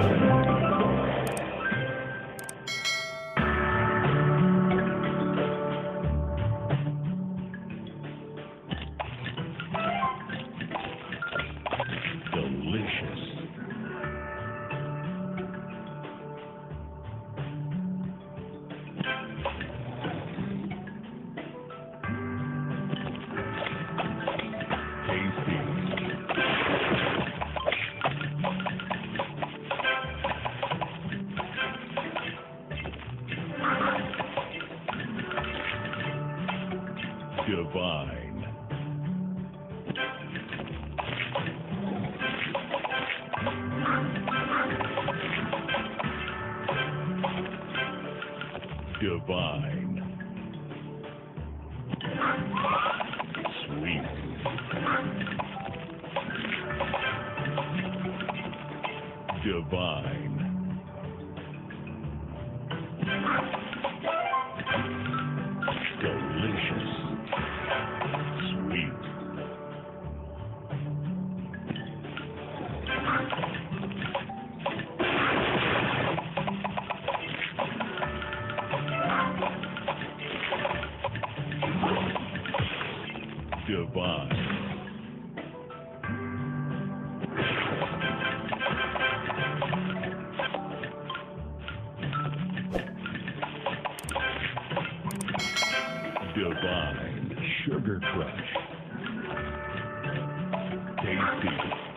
Música Divine. Divine. Sweet. Divine. Divine. Divine Sugar Crush. Tasty.